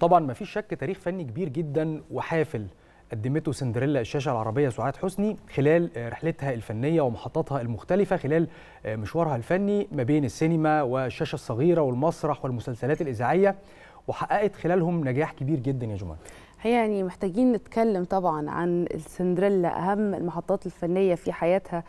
طبعا ما فيش شك تاريخ فني كبير جدا وحافل. قدمته سندريلا الشاشة العربية سعاد حسني خلال رحلتها الفنية ومحطاتها المختلفة خلال مشوارها الفني ما بين السينما والشاشة الصغيرة والمسرح والمسلسلات الإذاعية وحققت خلالهم نجاح كبير جدا يا جمال. هي يعني محتاجين نتكلم طبعا عن السندريلا أهم المحطات الفنية في حياتها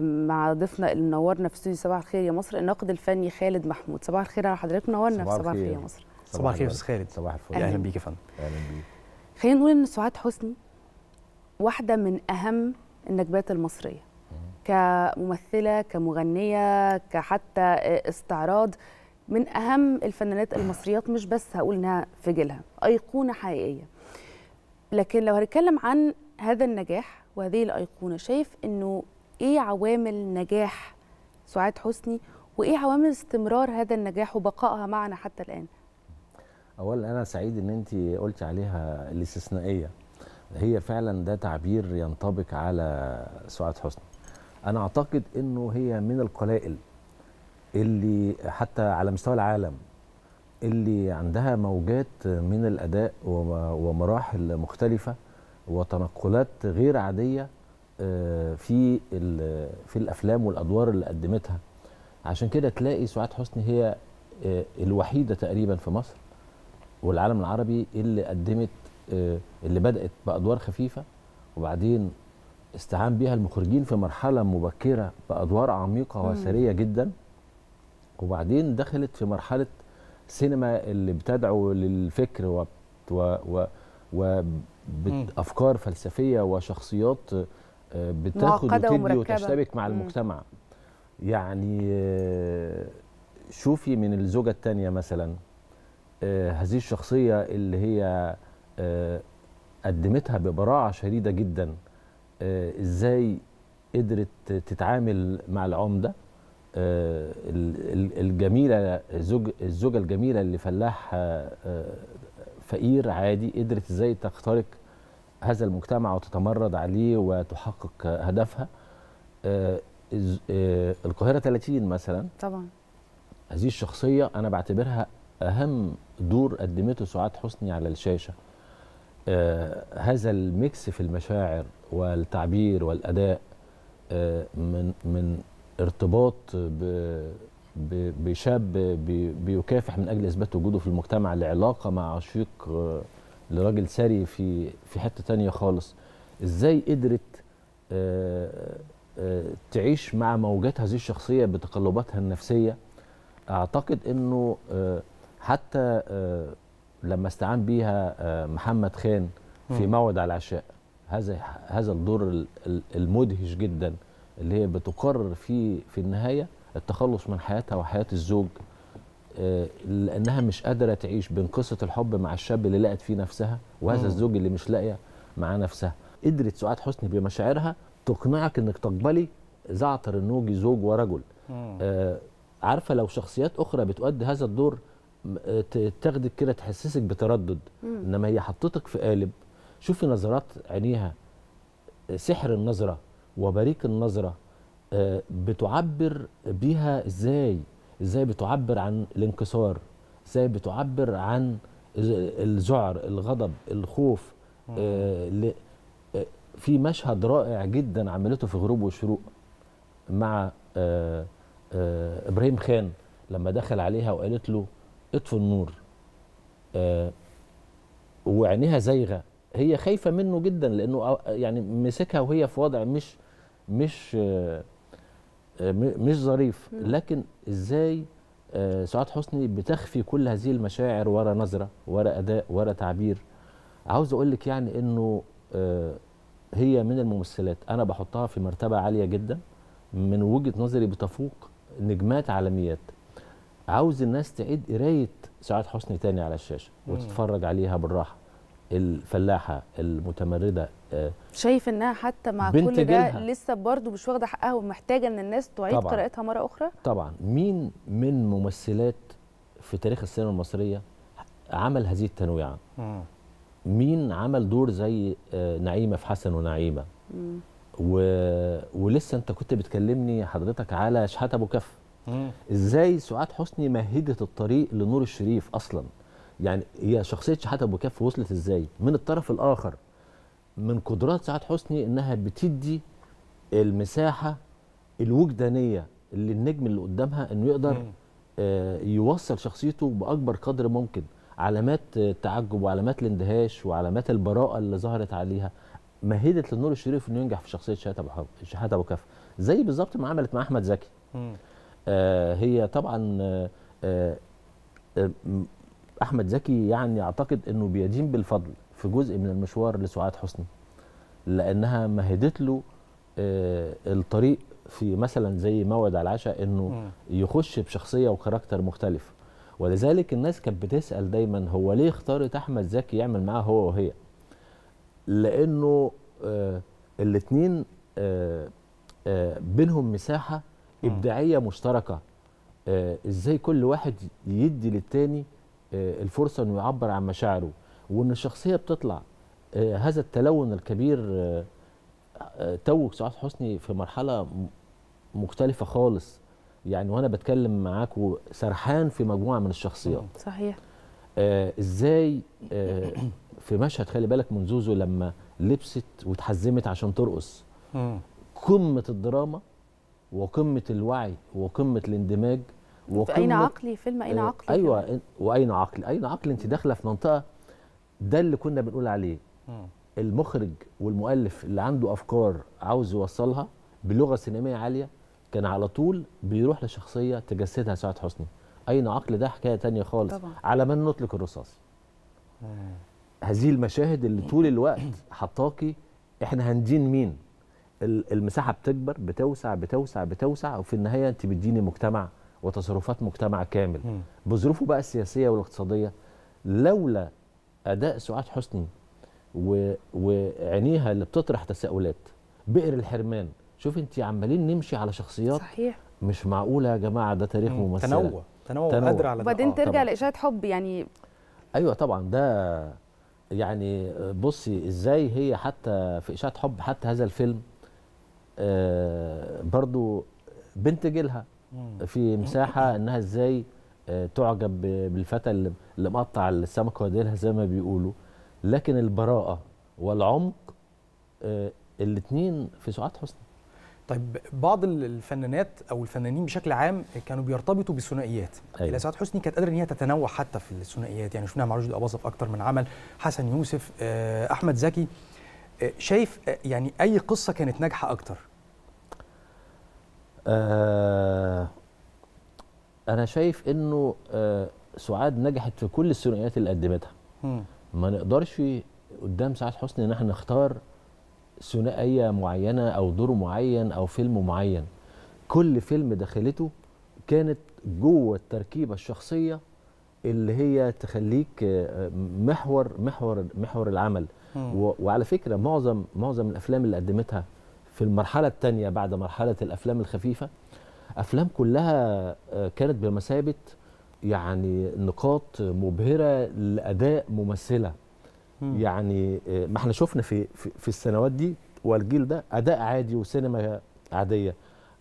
مع ضيفنا اللي منورنا في استوديو صباح الخير يا مصر الناقد الفني خالد محمود. صباح الخير على حضرتك منورنا في صباح الخير يا مصر. صباح الخير يا أستاذ خالد. صباح الفل. أهلا بيك يا فندم. أهلا بيك. خلينا نقول إن سعاد حسني واحدة من أهم النجمات المصرية. كممثلة كمغنية كحتى استعراض من أهم الفنانات المصريات مش بس هقول إنها في جيلها أيقونة حقيقية. لكن لو هنتكلم عن هذا النجاح وهذه الأيقونة شايف إنه إيه عوامل نجاح سعاد حسني؟ وإيه عوامل استمرار هذا النجاح وبقائها معنا حتى الآن؟ اولا أنا سعيد إن انت قلت عليها الاستثنائية. هي فعلا ده تعبير ينطبق على سعاد حسني. أنا أعتقد إنه هي من القلائل اللي حتى على مستوى العالم اللي عندها موجات من الأداء ومراحل مختلفة وتنقلات غير عادية في في الأفلام والأدوار اللي قدمتها. عشان كده تلاقي سعاد حسني هي الوحيدة تقريبا في مصر والعالم العربي اللي قدمت اللي بدأت بأدوار خفيفة وبعدين استعان بها المخرجين في مرحلة مبكرة بأدوار عميقة وثرية جدا. وبعدين دخلت في مرحلة سينما اللي بتدعو للفكر و و و وافكار فلسفية وشخصيات بتاخد وتدي وتشتبك مع المجتمع. يعني شوفي من الزوجة الثانية مثلا. هذه الشخصية اللي هي قدمتها ببراعة شديدة جدا إزاي قدرت تتعامل مع العمدة؟ الجميلة الزوج الزوجة الجميلة اللي فلاح فقير عادي قدرت إزاي تخترق هذا المجتمع وتتمرد عليه وتحقق هدفها؟ القاهرة 30 مثلا. طبعا. هذه الشخصية أنا بعتبرها أهم دور قدمته سعاد حسني على الشاشة. آه هذا الميكس في المشاعر والتعبير والأداء آه من من ارتباط بشاب بيكافح من أجل إثبات وجوده في المجتمع لعلاقة مع عشيق آه لراجل ثري في في حتة تانية خالص. إزاي قدرت آه آه تعيش مع موجات هذه الشخصية بتقلباتها النفسية؟ أعتقد إنه حتى آه لما استعان بيها آه محمد خان في موعد على العشاء. هذا هذا الدور المدهش جدا اللي هي بتقرر فيه في النهاية التخلص من حياتها وحياة الزوج آه لأنها مش قادرة تعيش بين قصة الحب مع الشاب اللي لقت فيه نفسها وهذا الزوج اللي مش لاقية مع نفسها. قدرت سعاد حسني بمشاعرها تقنعك إنك تقبلي زعتر النوجي زوج ورجل. آه عارفة لو شخصيات أخرى بتؤدي هذا الدور تاخدك كده تحسسك بتردد. مم. إنما هي حطتك في قالب. شوفي نظرات عينيها. سحر النظرة وبريق النظرة. آه بتعبر بيها إزاي؟ إزاي بتعبر عن الانكسار؟ إزاي بتعبر عن الذعر الغضب الخوف؟ آه آه في مشهد رائع جدا عملته في غروب وشروق مع إبراهيم خان لما دخل عليها وقالت له اطفي النور. آه وعينيها زايغة. هي خايفة منه جدا لأنه يعني مسكها وهي في وضع مش مش آه مش ظريف. لكن إزاي آه سعاد حسني بتخفي كل هذه المشاعر ورا نظرة ورا أداء ورا تعبير؟ عاوز أقول لك يعني إنه آه هي من الممثلات. أنا بحطها في مرتبة عالية جدا. من وجهة نظري بتفوق نجمات عالميات. عاوز الناس تعيد قراية سعاد حسني تاني على الشاشة وتتفرج عليها بالراحة. الفلاحة المتمردة آه شايف إنها حتى مع بنت كل ده جيلها. لسه برضه مش واخدة حقها ومحتاجة إن الناس تعيد طبعاً. قراءتها مرة أخرى؟ طبعا. مين من ممثلات في تاريخ السينما المصرية عمل هذه التنويعة؟ مين عمل دور زي آه، نعيمة في حسن ونعيمة؟ و... ولسه أنت كنت بتكلمني حضرتك على شحات أبو كف. إزاي سعاد حسني مهدت الطريق لنور الشريف أصلا؟ يعني هي شخصية شحاته أبو كف وصلت إزاي؟ من الطرف الآخر من قدرات سعاد حسني إنها بتدي المساحة الوجدانية للنجم اللي قدامها إنه يقدر مم. آه، يوصل شخصيته بأكبر قدر ممكن. علامات التعجب وعلامات الاندهاش وعلامات البراءة اللي ظهرت عليها. مهدت للنور الشريف إنه ينجح في شخصية شحاته أبو شحاته أبو كف. زي بالظبط ما عملت مع أحمد زكي. مم. هي طبعا آه، آه، آه، أحمد زكي يعني أعتقد إنه بيدين بالفضل في جزء من المشوار لسعاد حسني لأنها مهدت له آه، الطريق في مثلا زي موعد على العشاء إنه. يخش بشخصية وكاركتر مختلف ولذلك الناس كانت بتسأل دايما هو ليه اختارت أحمد زكي يعمل معاه هو وهي لأنه آه الاثنين آه آه بينهم مساحة. إبداعية مشتركة. آه إزاي كل واحد يدي للتاني آه الفرصة إنه يعبر عن مشاعره وإن الشخصية بتطلع. آه هذا التلون الكبير آه آه توج سعاد حسني في مرحلة مختلفة خالص. يعني وأنا بتكلم معاك سرحان في مجموعة من الشخصيات. صحيح. آه إزاي آه في مشهد خلي بالك من زوزو لما لبست واتحزمت عشان ترقص. قمة الدراما وقمة الوعي وقمة الاندماج في أين عقلي؟ فيلم أين آه، عقلي؟ أيوه وأين عقل أين عقل أنت داخلة في منطقة ده اللي كنا بنقول عليه. المخرج والمؤلف اللي عنده أفكار عاوز يوصلها بلغة سينمائية عالية كان على طول بيروح لشخصية تجسدها سعاد حسني. أين عقل ده حكاية تانية خالص. طبعا. على من نطلق الرصاص. هذه المشاهد اللي طول الوقت حطاكي إحنا هندين مين؟ المساحة بتكبر بتوسع بتوسع بتوسع وفي النهاية انت بتديني مجتمع وتصرفات مجتمع كامل. بظروفه بقى السياسية والاقتصادية لولا أداء سعاد حسني و... وعينيها اللي بتطرح تساؤلات بئر الحرمان شوف انت عمالين نمشي على شخصيات صحيح مش معقولة يا جماعة ده تاريخ مم. ممثلة تنوع تنوع تنوع. قادر على. وبعدين آه. ترجع. لإشاعة حب يعني أيوه طبعا ده يعني بصي إزاي هي حتى في إشاعة حب حتى هذا الفيلم برضو بنت جيلها مم. في مساحة إنها إزاي آه تعجب بالفتى اللي مقطع السمكة وديلها زي ما بيقولوا. لكن البراءة والعمق آه الاثنين في سعاد حسني. طيب بعض ال- الفنانات أو الفنانين بشكل عام كانوا بيرتبطوا بالثنائيات أيوة. سعاد حسني كانت قادرة إن هي تتنوع حتى في الثنائيات. يعني شفناها مع رشدي أباظة في أكتر من عمل حسن يوسف آه، أحمد زكي. آه، شايف آه، يعني أي قصة كانت ناجحة أكتر؟ آه أنا شايف إنه آه سعاد نجحت في كل الثنائيات اللي قدمتها. ما نقدرش قدام سعاد حسني إن إحنا نختار ثنائية معينة أو دور معين أو فيلم معين. كل فيلم دخلته كانت جوه التركيبة الشخصية اللي هي تخليك آه، محور محور محور العمل. وعلى فكرة معظم معظم الأفلام اللي قدمتها في المرحلة الثانية بعد مرحلة الأفلام الخفيفة أفلام كلها آه، كانت بمثابة يعني نقاط مبهرة لأداء ممثلة. مم. يعني آه، ما إحنا شفنا في في, في السنوات دي والجيل ده أداء عادي وسينما عادية.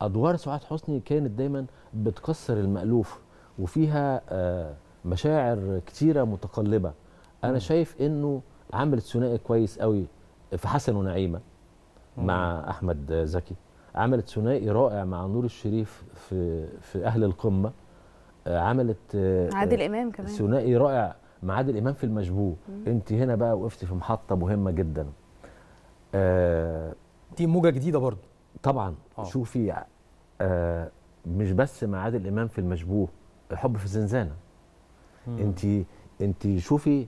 أدوار سعاد حسني كانت دايما بتكسر المألوف وفيها آه، مشاعر كتيرة متقلبة. أنا مم. شايف إنه عملت ثنائي كويس قوي في حسن ونعيمة مم. مع أحمد زكي. عملت ثنائي رائع مع نور الشريف في في أهل القمة. آه، عملت آه، عادل إمام كمان. ثنائي رائع مع عادل إمام في المشبوه. أنت هنا بقى وقفتي في محطة مهمة جدا. آه دي موجة جديدة برضو طبعا. آه. شوفي آه مش بس مع عادل إمام في المشبوه. الحب في الزنزانه. انت انت شوفي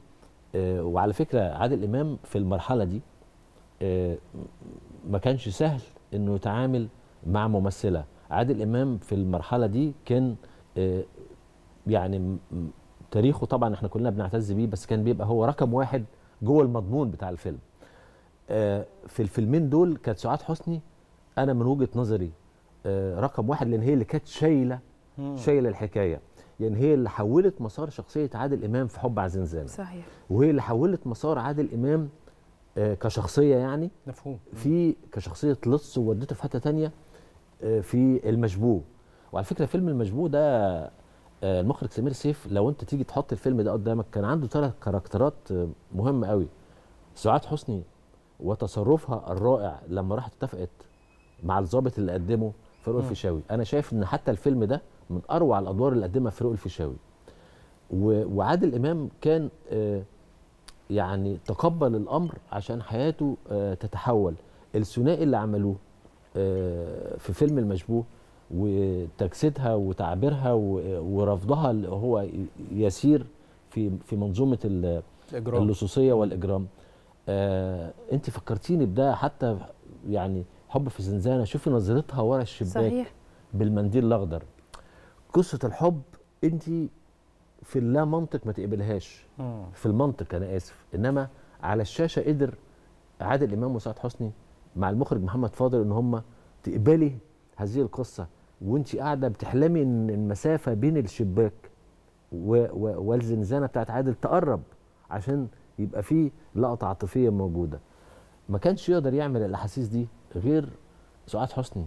آه وعلى فكرة عادل إمام في المرحلة دي آه ما كانش سهل إنه يتعامل مع ممثلة. عادل إمام في المرحلة دي كان آه يعني تاريخه طبعا إحنا كلنا بنعتز بيه بس كان بيبقى هو رقم واحد جوه المضمون بتاع الفيلم. آه في الفيلمين دول كانت سعاد حسني أنا من وجهة نظري آه رقم واحد لأن هي اللي كانت شايلة. شايلة الحكاية. يعني هي اللي حولت مسار شخصية عادل إمام في حب على زنزانه صحيح. وهي اللي حولت مسار عادل إمام آه، كشخصية يعني. مفهوم. في كشخصية لص وودته في حتة تانية آه، في المشبوه. وعلى فكرة فيلم المشبوه ده آه، المخرج سمير سيف لو أنت تيجي تحط الفيلم ده قدامك كان عنده ثلاث كاركترات آه، مهمة قوي سعاد حسني وتصرفها الرائع لما راحت اتفقت مع الضابط اللي قدمه فاروق الفيشاوي. أنا شايف إن حتى الفيلم ده من أروع الأدوار اللي قدمها فاروق الفيشاوي. وعادل إمام كان آه، يعني تقبل الأمر عشان حياته آه، تتحول. الثنائي اللي عملوه آه، في فيلم المشبوه وتجسيدها وتعبيرها ورفضها اللي هو يسير في في منظومة اللصوصية والإجرام. آه أنت فكرتيني بده حتى يعني حب في زنزانة. شوفي نظرتها ورا الشباك صحيح. بالمنديل الأخضر. قصة الحب انت في اللا منطق ما تقبلهاش. في المنطق أنا آسف. إنما على الشاشة قدر عادل إمام وسعاد حسني مع المخرج محمد فاضل إن هم تقبلي هذه القصة. وانت قاعدة بتحلمي ان المسافة بين الشباك والزنزانة بتاعت عادل تقرب عشان يبقى في لقطة عاطفية موجودة. ما كانش يقدر يعمل الأحاسيس دي غير سعاد حسني.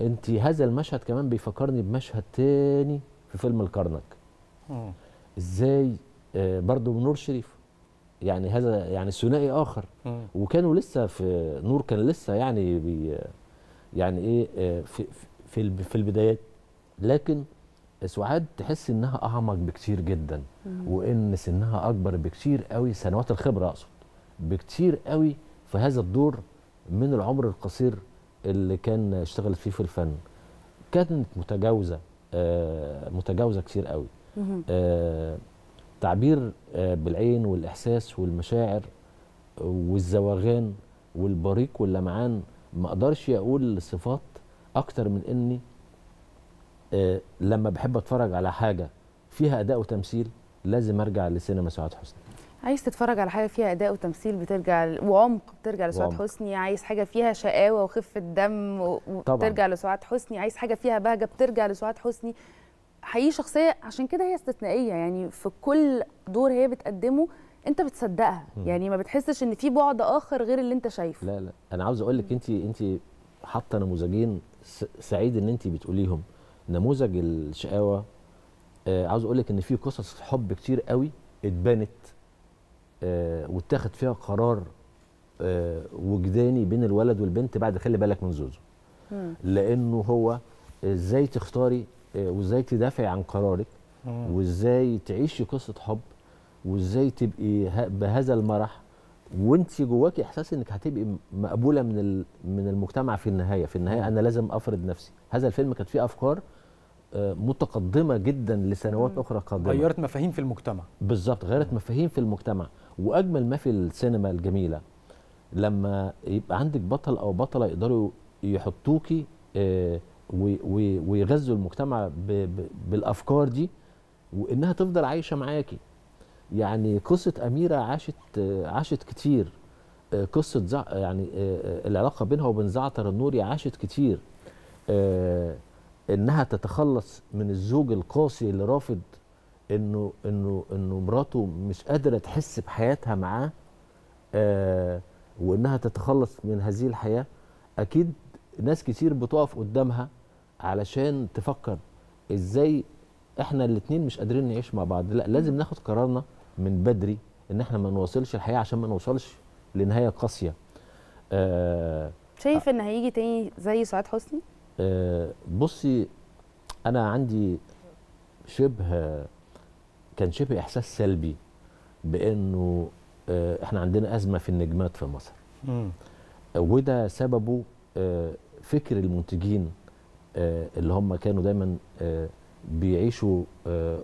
انت هذا المشهد كمان بيفكرني بمشهد تاني في فيلم الكرنك. مم. إزاي آه، برضو نور شريف. يعني هذا يعني ثنائي آخر. مم. وكانوا لسه في نور كان لسه يعني بي يعني إيه آه، في في في البدايات. لكن سعاد تحس انها اعمق بكتير جدا. وان سنها اكبر بكتير قوي سنوات الخبرة اقصد. بكتير قوي في هذا الدور من العمر القصير اللي كان اشتغلت فيه في الفن كانت متجاوزة آه، متجاوزة كتير قوي. آه، تعبير آه، بالعين والإحساس والمشاعر والزواغان والبريق واللمعان ما أقدرش أقول صفات أكتر من إني آه، لما بحب أتفرج على حاجة فيها أداء وتمثيل لازم أرجع لسينما سعاد حسني عايز تتفرج على حاجة فيها أداء وتمثيل بترجع ل- وعمق بترجع لسعاد. حسني عايز حاجة فيها شقاوة وخفة دم و- وبترجع لسعاد حسني عايز حاجة فيها بهجة بترجع لسعاد حسني. حقيقي شخصية عشان كده هي استثنائية يعني في كل دور هي بتقدمه انت بتصدقها. يعني ما بتحسش ان في بعد آخر غير اللي انت شايفه. لا لا. أنا عاوز أقول لك أنت أنت حاطة نموذجين سعيد إن أنت بتقوليهم. نموذج الشقاوة آه عاوز أقول لك إن في قصص حب كتير قوي اتبنت آه واتاخد فيها قرار آه وجداني بين الولد والبنت بعد خلي بالك من زوزو. لأنه هو إزاي تختاري آه وإزاي تدافعي عن قرارك. وإزاي تعيشي قصة حب وإزاي تبقي بهذا المرح. وانت جواكي إحساس إنك هتبقي مقبولة من ال- من المجتمع في النهاية. في النهاية أنا لازم أفرض نفسي. هذا الفيلم كانت فيه أفكار آه، متقدمة جدا لسنوات. أخرى قادمة. غيرت مفاهيم في المجتمع. بالظبط غيرت مفاهيم في المجتمع. وأجمل ما في السينما الجميلة لما يبقى عندك بطل أو بطلة يقدروا يحطوكي آه، وي- وي- ويغذوا المجتمع بالأفكار دي وإنها تفضل عايشة معاكي. يعني قصة أميرة عاشت آه، عاشت كتير آه، قصة زع يعني العلاقة بينها وبين زعتر النوري عاشت كتير إنها تتخلص من الزوج القاسي اللي رافض إنه إنه إنه مراته مش قادرة تحس بحياتها معاه آه وإنها تتخلص من هذه الحياة. أكيد ناس كتير بتقف قدامها علشان تفكر إزاي إحنا الاتنين مش قادرين نعيش مع بعض. لا لازم ناخد قرارنا من بدري إن إحنا ما نواصلش الحياة عشان ما نوصلش لنهاية قاسية. آه شايف إن هيجي تاني زي سعاد حسني؟ آه، بصي أنا عندي شبه كان شبه إحساس سلبي بإنه آه، إحنا عندنا أزمة في النجمات في مصر مم. وده سببه آه، فكر المنتجين آه، اللي هم كانوا دايما بيعيشوا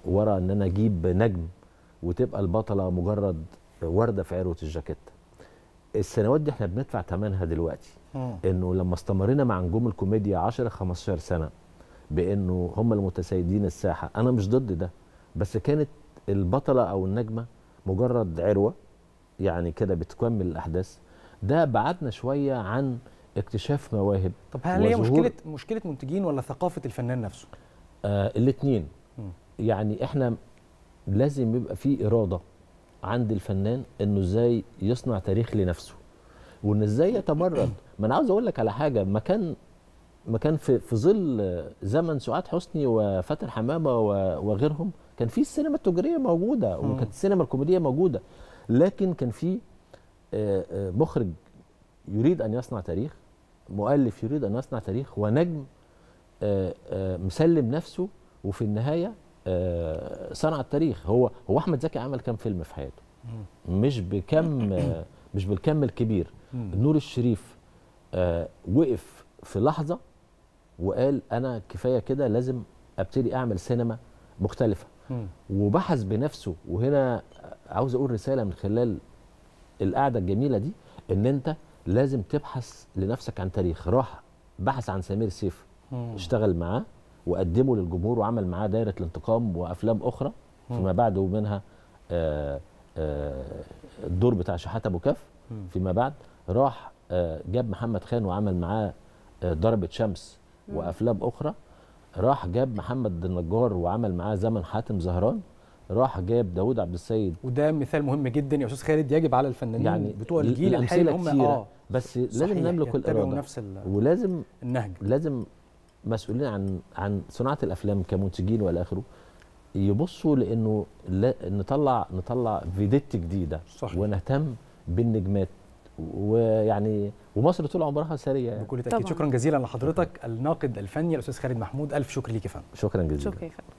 ورا إن أنا أجيب نجم وتبقى البطلة مجرد وردة في عروه الجاكيت السنوات دي إحنا بندفع ثمنها دلوقتي مم. إنه لما استمرينا مع نجوم الكوميديا 10 15 سنة بإنه هم المتسيدين الساحة أنا مش ضد ده بس كانت البطلة أو النجمة مجرد عروة يعني كده بتكمل الأحداث. ده بعدنا شوية عن اكتشاف مواهب طب هل هي مشكله مشكلة منتجين ولا ثقافة الفنان نفسه؟ آه الاثنين. يعني إحنا لازم يبقى في إرادة عند الفنان إنه إزاي يصنع تاريخ لنفسه وإن إزاي يتمرد ما أنا عاوز أقول لك على حاجة ما كان ما كان في في ظل زمن سعاد حسني وفاتن حمامة وغيرهم كان في السينما التجارية موجودة. وكانت السينما الكوميدية موجودة لكن كان في آه، آه، مخرج يريد أن يصنع تاريخ مؤلف يريد أن يصنع تاريخ ونجم آه، مسلم نفسه وفي النهاية صنع التاريخ هو هو أحمد زكي عمل كام فيلم في حياته مش بكم مش بالكم الكبير. نور الشريف وقف في لحظة وقال أنا كفاية كده لازم أبتدي أعمل سينما مختلفة. وبحث بنفسه وهنا عاوز أقول رسالة من خلال القعدة الجميلة دي إن أنت لازم تبحث لنفسك عن تاريخ راح بحث عن سمير سيف. اشتغل معاه وقدمه للجمهور وعمل معاه دايرة الانتقام وأفلام أخرى فيما بعد ومنها آه، آه، الدور بتاع شحاتة أبو كف. فيما بعد راح آه، جاب محمد خان وعمل معاه ضربة شمس وأفلام أخرى. راح جاب محمد النجار وعمل معاه زمن حاتم زهران. راح جاب داوود عبد السيد. وده مثال مهم جدا يا أستاذ خالد يجب على الفنانين يعني بتوع الجيل الحالي هم آه بس لازم نملك الإرادة. نفس ولازم النهج. لازم مسؤولين عن عن صناعة الأفلام كمنتجين وإلى آخره يبصوا لأنه لا نطلع نطلع فيديت جديدة. صحيح. ونهتم بالنجمات. ويعني ومصر طول عمرها سريه يعني. بكل تأكيد. طبعاً. شكرا جزيلا لحضرتك الناقد الفني الأستاذ خالد محمود. ألف شكر ليك يا فندم. شكرا جزيلا. شكرا يا فندم.